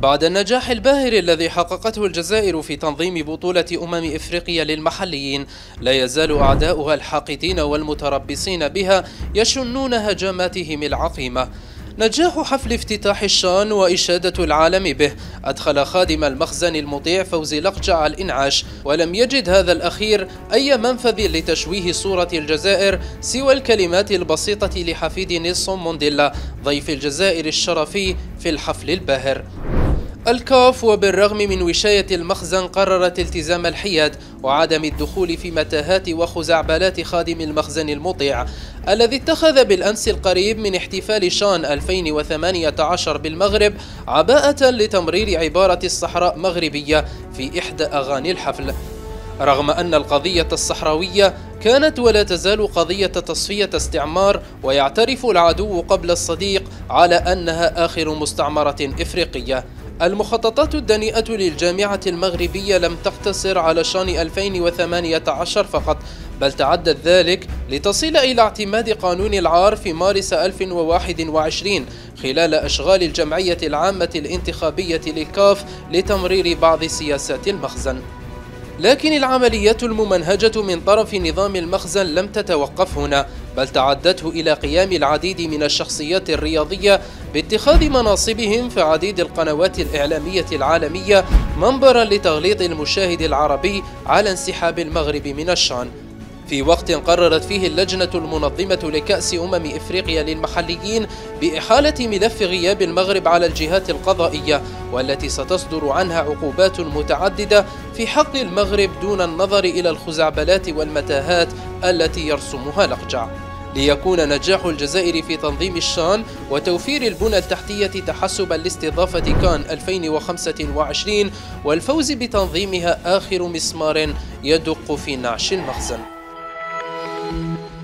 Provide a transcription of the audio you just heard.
بعد النجاح الباهر الذي حققته الجزائر في تنظيم بطولة أمم إفريقيا للمحليين لا يزال أعداؤها الحاقدين والمتربصين بها يشنون هجماتهم العظيمة. نجاح حفل افتتاح الشان وإشادة العالم به. أدخل خادم المخزن المطيع فوزي لقجع الإنعاش. ولم يجد هذا الأخير أي منفذ لتشويه صورة الجزائر سوى الكلمات البسيطة لحفيد نيلسون مونديلا ضيف الجزائر الشرفي في الحفل الباهر. الكاف وبالرغم من وشاية المخزن قررت التزام الحياد وعدم الدخول في متاهات وخزعبلات خادم المخزن المطيع الذي اتخذ بالأمس القريب من احتفال شان 2018 بالمغرب عباءة لتمرير عبارة الصحراء مغربية في إحدى أغاني الحفل. رغم أن القضية الصحراوية كانت ولا تزال قضية تصفية استعمار ويعترف العدو قبل الصديق على أنها آخر مستعمرة إفريقية. المخططات الدنيئة للجامعة المغربية لم تقتصر على شان 2018 فقط بل تعدت ذلك لتصل إلى اعتماد قانون العار في مارس 2021 خلال أشغال الجمعية العامة الانتخابية للكاف لتمرير بعض سياسات المخزن. لكن العمليات الممنهجة من طرف نظام المخزن لم تتوقف هنا. بل تعدته إلى قيام العديد من الشخصيات الرياضية باتخاذ مناصبهم في عديد القنوات الإعلامية العالمية منبرا لتغليط المشاهد العربي على انسحاب المغرب من الشان. في وقت قررت فيه اللجنة المنظمة لكأس أمم إفريقيا للمحليين بإحالة ملف غياب المغرب على الجهات القضائية والتي ستصدر عنها عقوبات متعددة في حق المغرب دون النظر إلى الخزعبلات والمتاهات التي يرسمها لقجع ليكون نجاح الجزائر في تنظيم الشان وتوفير البنى التحتية تحسبا لاستضافة كان 2025 والفوز بتنظيمها آخر مسمار يدق في نعش المخزن. thank you